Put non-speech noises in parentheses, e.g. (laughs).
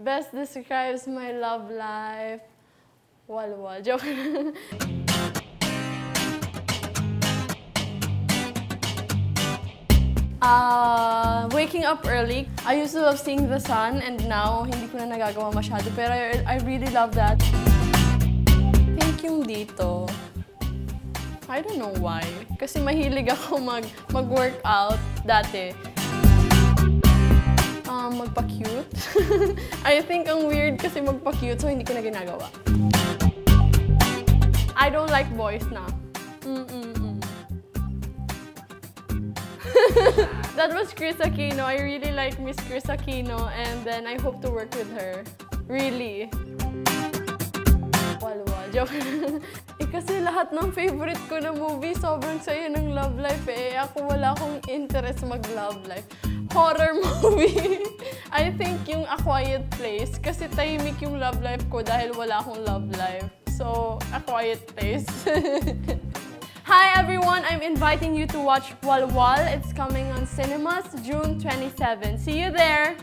Best describes my love life. Walwal. Joke. Uh, (laughs) waking up early. I used to love seeing the sun and now hindi ko na nagagawa masyado pero I, I really love that. I think yung dito, I don't know why. Kasi mahilig ako mag, mag-workout dati. Um, magpa-cute. (laughs) I think ang weird kasi magpa-cute so hindi ko na ginagawa. I don't like boys na. Mm-mm-mm. (laughs) that was Chris Aquino. I really like Miss Chris Aquino and then I hope to work with her. Really. Walwa. Joke. (laughs) kasi lahat ng favorite ko na movie, sobrang saya ng love life eh. Ako wala akong interest mag-love life. Horror (laughs) movie. I think yung A Quiet Place. Kasi tahimik yung love life ko dahil wala akong love life. So, A Quiet Place. (laughs) Hi everyone, I'm inviting you to watch Walwal. It's coming on cinemas June 27. See you there!